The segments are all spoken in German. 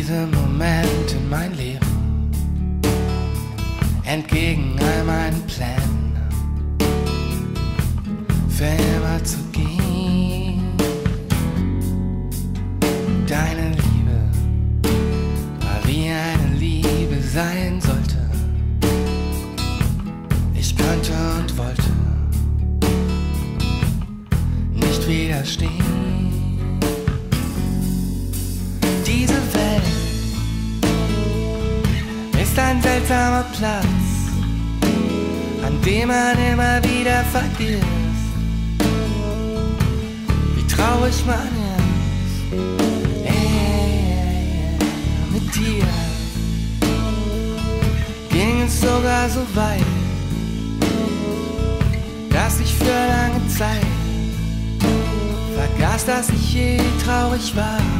diesem Moment in mein Leben, entgegen all meinen Plänen, für immer zu gehen. Deine Liebe war wie eine Liebe sein sollte. Ich könnte und wollte nicht widerstehen. Ist ein seltsamer Platz, an dem man immer wieder vergisst, wie traurig man ist. Mit dir ging es sogar so weit, dass ich für lange Zeit vergaß, dass ich je traurig war.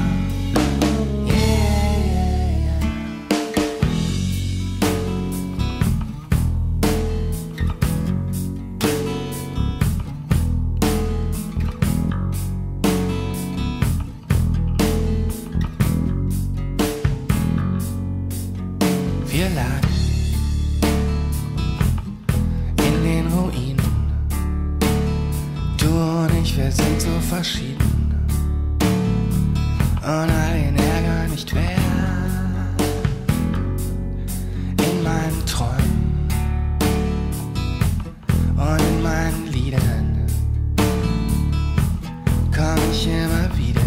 Lagen in den Ruinen. Du und ich, wir sind so verschieden. Und all den Ärger nicht wert. In meinen Träumen und in meinen Liedern komm ich immer wieder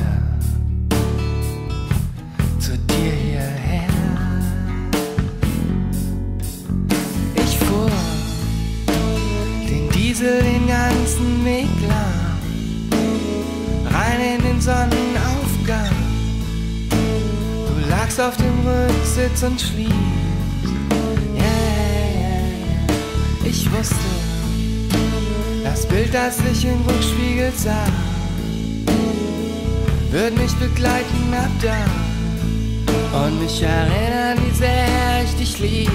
den Diesel den ganzen Weg lang, rein in den Sonnenaufgang. Du lagst auf dem Rücksitz und schliefst. Yeah, yeah, yeah. Ich wusste, das Bild, das ich im Rückspiegel sah, wird mich begleiten ab da und mich erinnern, wie sehr ich dich lieb.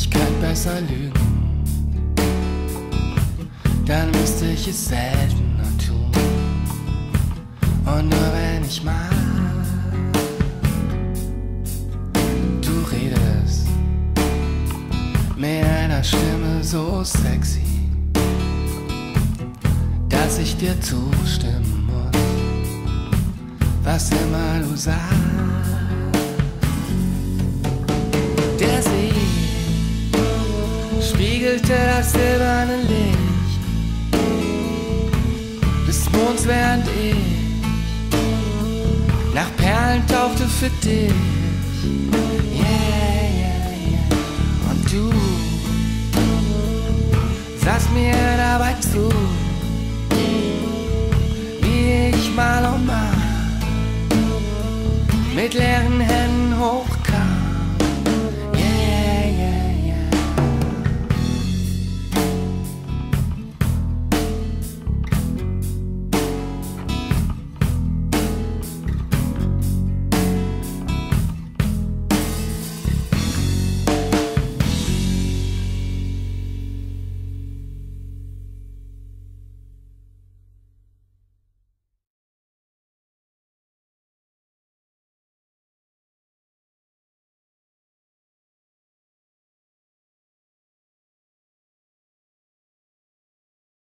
Ich könnte besser lügen. Dann müsste ich es seltener tun. Und nur wenn ich mag, du redest mit einer Stimme so sexy, dass ich dir zustimmen muss, was immer du sagst. Spiegelte das silberne Licht des Monds, während ich nach Perlen tauchte für dich. Yeah, yeah, yeah. Und du sahst mir dabei zu, wie ich mal und mal mit leeren Händen